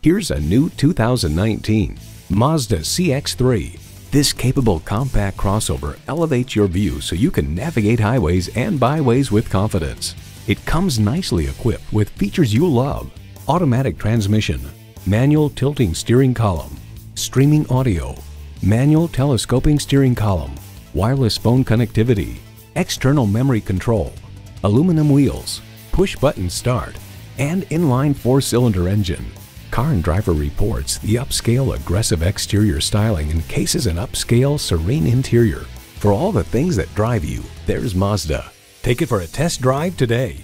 Here's a new 2019 Mazda CX-3. This capable compact crossover elevates your view so you can navigate highways and byways with confidence. It comes nicely equipped with features you love. Automatic transmission, manual tilting steering column, streaming audio, manual telescoping steering column, wireless phone connectivity, external memory control, aluminum wheels, push button start, and inline four-cylinder engine. Car and Driver reports the upscale aggressive exterior styling encases an upscale serene interior. For all the things that drive you, there's Mazda. Take it for a test drive today.